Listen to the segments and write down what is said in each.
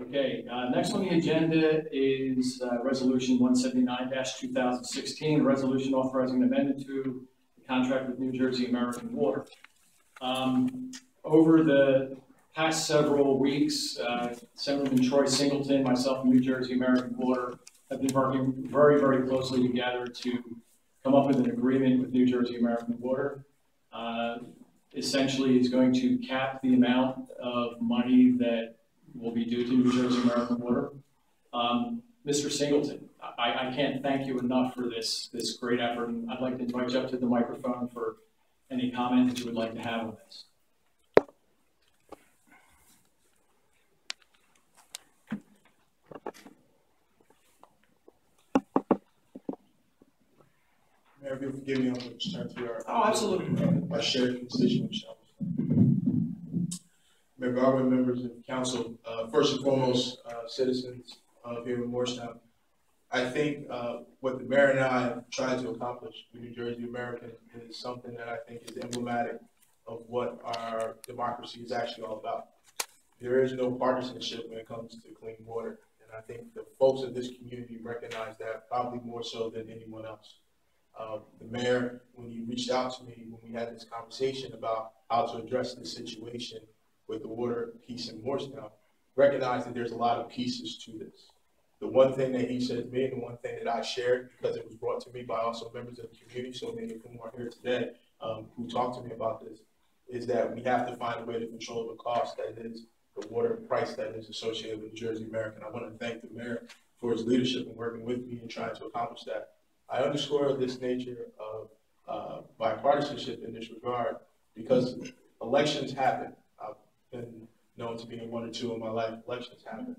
Okay, uh, next on the agenda is uh, Resolution 179-2016, a resolution authorizing an amendment to the contract with New Jersey American Water. Um, Over the past several weeks, uh, Senator Troy Singleton, myself, and New Jersey American Water have been working very, very closely together to come up with an agreement with New Jersey American Water. Uh, Essentially, is going to cap the amount of money that will be due to New Jersey American Water. Um, Mr. Singleton, I, I can't thank you enough for this, this great effort, and I'd like to invite you up to the microphone for any comment that you would like to have on this. Mayor, if you'll forgive me, I'm going to turn to your. Oh, absolutely. My shared constituent. Mayor members of council, uh, first and foremost, uh, citizens of here in Moorestown. I think, uh, what the mayor and I tried to accomplish with New Jersey American is something that I think is emblematic of what our democracy is actually all about. There is no partisanship when it comes to clean water, and I think the folks of this community recognize that probably more so than anyone else. Uh, the mayor, when he reached out to me, when we had this conversation about how to address this situation with the water piece in Moorestown, recognize that there's a lot of pieces to this. The one thing that he said to me, and the one thing that I shared, because it was brought to me by also members of the community, so many of whom are here today, um, who talked to me about this, is that we have to find a way to control the cost that is the water price that is associated with New Jersey American. I want to thank the mayor for his leadership in working with me and trying to accomplish that. I underscore this nature of uh, bipartisanship in this regard because elections happen. Been known to be in one or two in my life. Elections happen.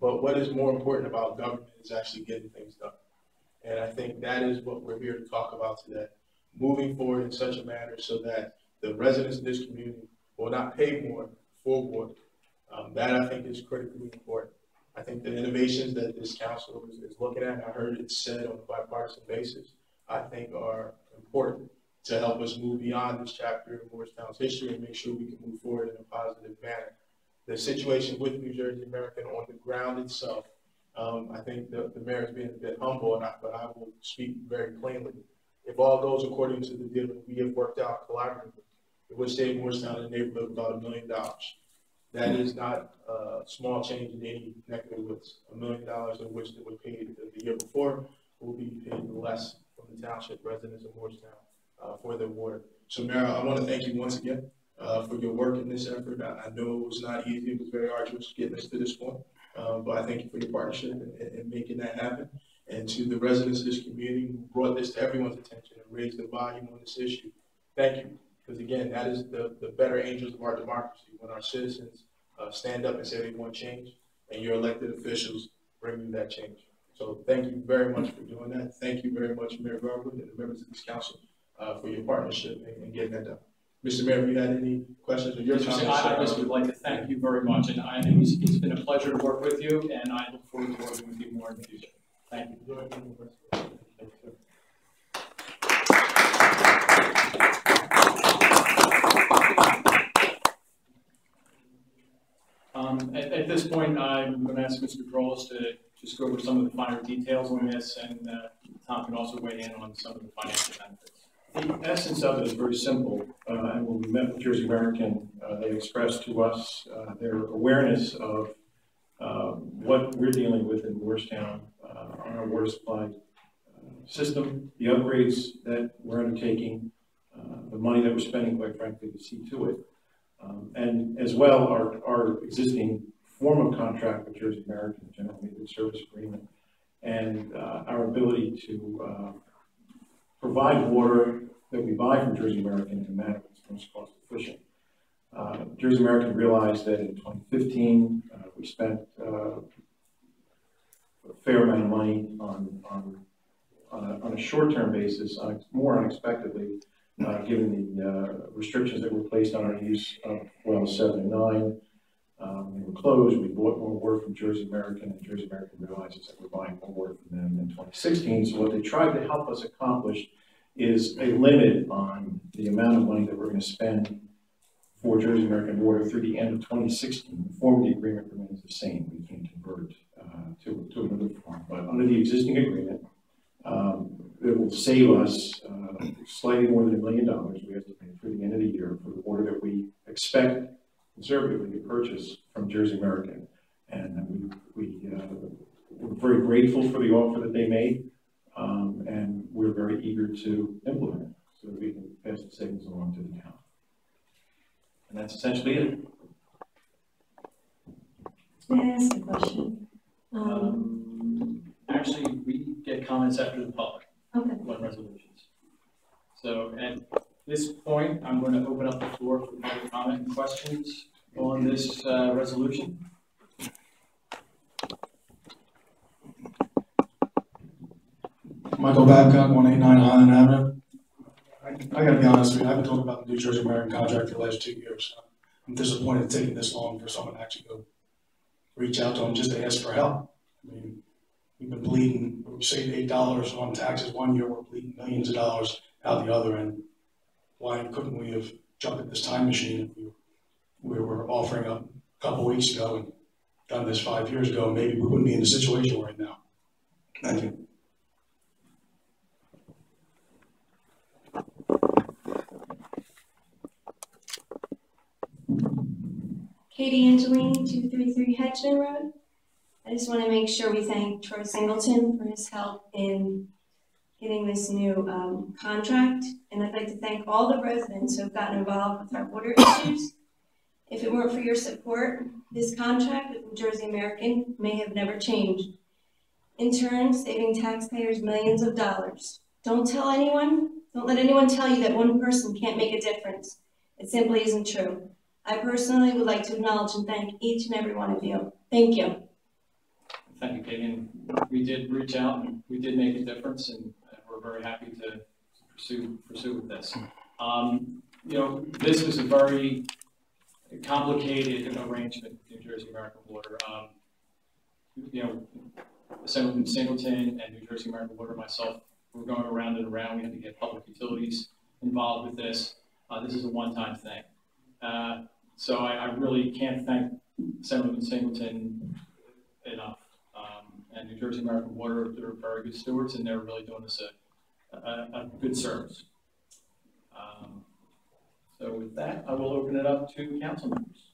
But what is more important about government is actually getting things done. And I think that is what we're here to talk about today. Moving forward in such a manner so that the residents of this community will not pay more for water. Um, that I think is critically important. I think the innovations that this council is, is looking at, I heard it said on a bipartisan basis, I think are important to help us move beyond this chapter of Moorestown's history and make sure we can move forward in a positive manner. The situation with New Jersey American on the ground itself, um, I think the, the mayor is being a bit humble, and I, but I will speak very plainly. If all goes according to the deal that we have worked out collaboratively, it would save Moorestown in the neighborhood about a million dollars. That is not a small change in any the woods. A million dollars in which that was paid the year before will be paid less from the township residents of Moorestown uh, for their water. So Mayor, I want to thank you once again uh, for your work in this effort. I, I know it was not easy. It was very arduous getting us to this point. Uh, but I thank you for your partnership in, making that happen. And to the residents of this community who brought this to everyone's attention and raised the volume on this issue, thank you. Because again, that is the, the better angels of our democracy, when our citizens uh, stand up and say they want change, and your elected officials bring you that change. So thank you very much for doing that. Thank you very much, Mayor Garwood and the members of this council uh, for your partnership in, in getting that done. Mr. Mayor, if you had any questions or your Mr. comments? I just would like to thank you very much, and I, it's, it's been a pleasure to work with you, and I look forward to working with you more in the future. Thank you. Um, at, at this point, I'm going to ask Mr. Droles to just go over some of the finer details on this, and uh, Tom can also weigh in on some of the financial benefits. The essence of it is very simple, uh, and when we met with Jersey American, uh, they expressed to us uh, their awareness of uh, what we're dealing with in Moorestown uh, on our water supply uh, system, the upgrades that we're undertaking, the money that we're spending, quite frankly, to see to it. Um, and as well, our, our existing form of contract with Jersey American, the General Maintenance Service Agreement, and uh, our ability to uh, provide water that we buy from Jersey American in a manner that's most cost efficient. Uh, Jersey American realized that in 2015, uh, we spent uh, a fair amount of money on, on, on a, on a short-term basis, more unexpectedly, uh, given the uh, restrictions that were placed on our use of well seven and nine. Um, they were closed. We bought more water from Jersey American, and Jersey American realizes that we're buying more water from them in 2016. So what they tried to help us accomplish is a limit on the amount of money that we're going to spend for Jersey American water through the end of 2016. The form of the agreement remains the same. We can't convert to another form. But under the existing agreement. Um, It will save us uh, slightly more than a million dollars we have to pay through the end of the year for the water that we expect conservatively to purchase from Jersey American. And we, we, uh, we're very grateful for the offer that they made, um, and we're very eager to implement it so that we can pass the savings along to the town. And that's essentially it. May I ask a question? Um, Um, Actually, we get comments after the public okay, on resolutions. So at this point, I'm going to open up the floor for public comment and questions on this uh, resolution. Michael Babcock, one eight nine Highland Avenue. I, gotta be honest with you, I've been talking about the New Jersey American contract for the last two years. I'm disappointed it's taking this long for someone to actually go reach out to them just to ask for help. I mean, we've been bleeding, we saved eight dollars on taxes one year, we're bleeding millions of dollars out the other end. Why couldn't we have jumped at this time machine if we, we were offering up a couple weeks ago and done this five years ago, maybe we wouldn't be in the situation we're now. Thank you. Katie Angelini, two three three Hedgeman Road. I just want to make sure we thank Troy Singleton for his help in getting this new, um, contract. And I'd like to thank all the residents who have gotten involved with our water issues. If it weren't for your support, this contract with New Jersey American may have never changed. In turn, saving taxpayers millions of dollars. Don't tell anyone, don't let anyone tell you that one person can't make a difference. It simply isn't true. I personally would like to acknowledge and thank each and every one of you. Thank you. Thank you, Katie. We did reach out and we did make a difference and very happy to pursue, pursue with this. Um, you know, this is a very complicated arrangement New Jersey American Water. Um, you know, Assemblyman Singleton and New Jersey American Water, myself, we're going around and around. We had to get public utilities involved with this. Uh, this is a one-time thing. Uh, so I, I really can't thank Assemblyman Singleton enough. Um, and New Jersey American Water, they're very good stewards and they're really doing us a, a, a good service. Um, so with that, I will open it up to council members.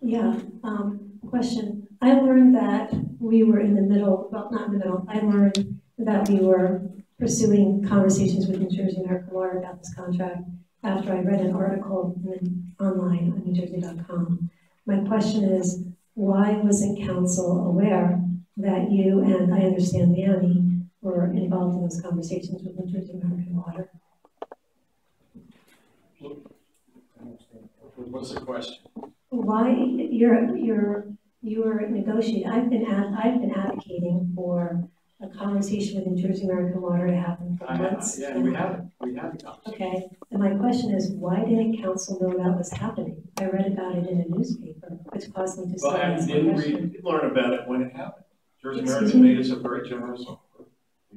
Yeah, um, question. I learned that we were in the middle, well, not in the middle, I learned that we were pursuing conversations with New Jersey American Water about this contract after I read an article online on newjersey.com. My question is, why wasn't council aware that you and I understand Manny were involved in those conversations with Jersey American Water? What's the question? Why, you're, you're, you were negotiating, I've been, ad- I've been advocating for a conversation with New Jersey American Water to happen for I, months. yeah, we have, we have the conversation. Okay, and my question is, why didn't council know that was happening? I read about it in a newspaper, which caused me to Well, I didn't read, learn about it when it happened. Jersey Excuse American me? made us a very generous offer.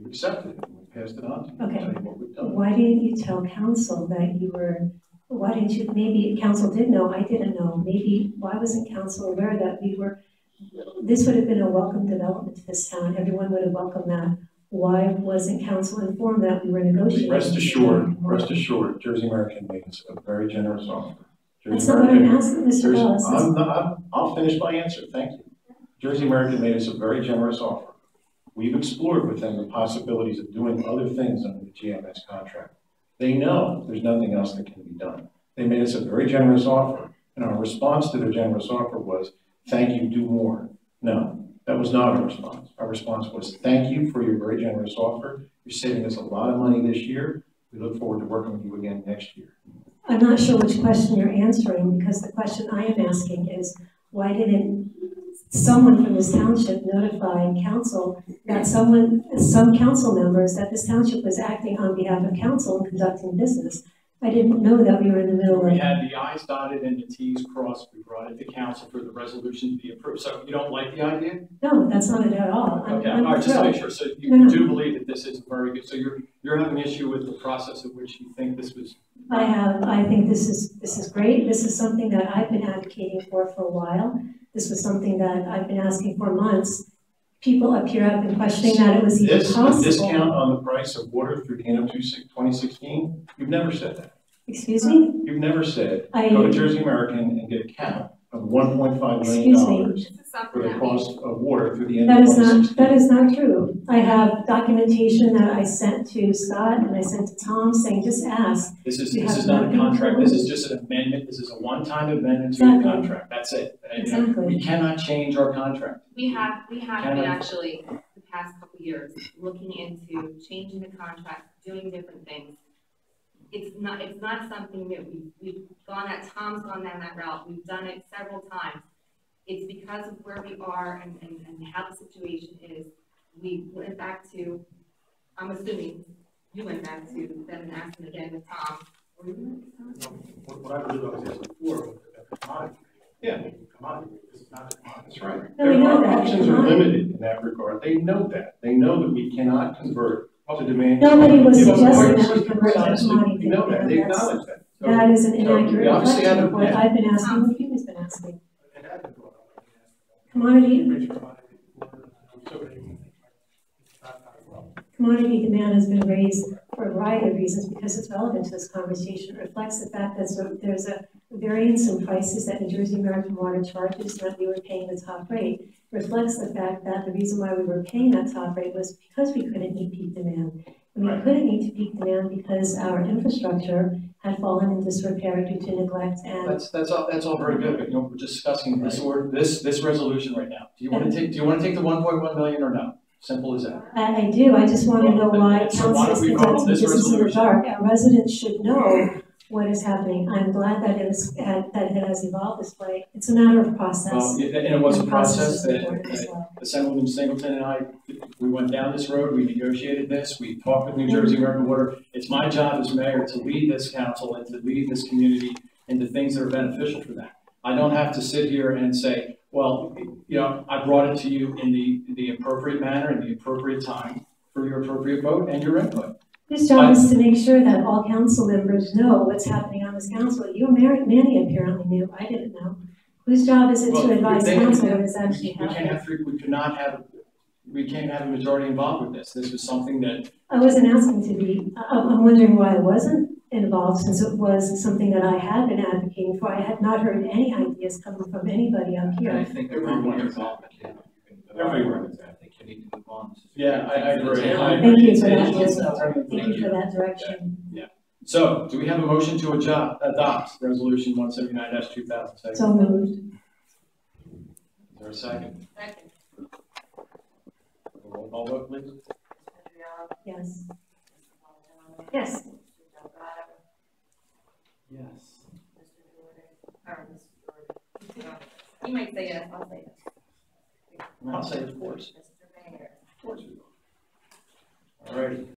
We accepted it, and we passed it on to you, Okay. tell you what we've done. Why didn't you tell council that you were, why didn't you, maybe council did know, I didn't know, maybe, why wasn't council aware that we were, this would have been a welcome development to this town, everyone would have welcomed that. Why wasn't council informed that we were negotiating? Rest assured, rest assured, Jersey American made us a very generous offer. Jersey That's not what I'm asking, Mr. Jersey- Ellis. I'm not, I'm- I'll finish my answer, thank you. Jersey American made us a very generous offer. We've explored with them the possibilities of doing other things under the GMS contract. They know there's nothing else that can be done. They made us a very generous offer, and our response to their generous offer was, thank you, do more. No, that was not our response. Our response was, thank you for your very generous offer. You're saving us a lot of money this year. We look forward to working with you again next year. I'm not sure which question you're answering, because the question I am asking is, why didn't someone from this township notify council that someone, some council members, that this township was acting on behalf of council and conducting business? I didn't know that we were in the middle We had the i's dotted and the t's crossed. We brought it to council for the resolution to be approved. So you don't like the idea? no, that's not it at all. I'm- Okay, all I'm right, just to make sure, so you no. do believe that this is very good, so you're, you're having an issue with the process of which you think this was, I have, I think this is, this is great. This is something that I've been advocating for for a while. This was something that I've been asking for months. people up here have been questioning that it was even This, possible. discount on the price of water through the end of 2016, you've never said that. Excuse me? You've never said, I, go to Jersey American and get a cap of $1.5 million Excuse me. dollars This is for something the that we, cost of water through the end that of is not, 2016. that is not true. I have documentation that I sent to Scott and I sent to Tom saying, just ask. This is, We this have is not a nothing contract, to this is just an amendment, this is a one-time amendment to the Exactly. contract, that's it. And, Exactly. We cannot change our contract. we have, we have Can been I- actually, the past couple years, looking into changing the contract, doing different things. It's not, it's not something that we, we've gone at, Tom's gone down that route, we've done it several times. It's because of where we are and, and, and how the situation is, we went back to, I'm assuming, you went back to them and asked them again with Tom. Were you with Tom? What, what I believe I was asking before, with the commodity. Yeah. Commodity, this is not a commodity. That's right. No, we know Their that. options are limited in that regard. They know that. They know that we cannot convert to demand. Nobody was suggesting that we convert to Honestly, commodity. We know that. They acknowledge that. So- That is an so inaccurate reflection of what. I've been asking, what you've been asking. And that is what I'm asking. Commodity, Major commodity, so many things. It's not- not a problem. commodity demand has been raised for a variety of reasons because it's relevant to this conversation. It reflects the fact that so- there's a variance in prices that New Jersey American Water charges, that we were paying the top rate. Reflects the fact that the reason why we were paying that top rate was because we couldn't meet peak demand. And we couldn't meet peak demand because our infrastructure had fallen in disrepair due to neglect and That's, that's all, that's all very good, but you know, we're discussing this or, this, this resolution right now. Do you wanna take, do you wanna take the one point one million or no? Simple as that. I, I do, I just want to know why So council don't we thinks vote that on this this is in the dark. Our residents should know what is happening. I'm glad that it is, that it has evolved this way. It's a matter of process. Well, yeah, and it was a process process that, that well. Assemblyman Singleton and I, we went down this road, we negotiated this, we talked with New Jersey American Water. It's my job as mayor to lead this council and to lead this community into things that are beneficial for that. I don't have to sit here and say, well, you know, I brought it to you in the, the appropriate manner and the appropriate time for your appropriate vote and your input. Whose job is to make sure that all council members know what's happening on this council. You, Mary, Manny apparently knew, I didn't know. Whose job is it Well, to advise they- council what is We actually we can't have three, we could not have, we can't have a majority involved with this. This was something that I wasn't asking to be, I, I'm wondering why I wasn't involved, since it was something that I had been advocating for. I had not heard any ideas coming from anybody up And I here. think Everyone everyone is involved, yeah. Everyone is I think you need to move on. Yeah, I, I agree. Thank you for that. It's Thank you for that direction. Yeah. So, do we have a motion to adopt, adopt resolution one seventy-nine two thousand seven? So moved. Is there a second? Second. Roll call vote, please. Yes. Yes. Yes. Or Mr. Jordan. You might say yes, I'll say yes. I'll say of course. Mr. Mayor. Of course we will. All righty,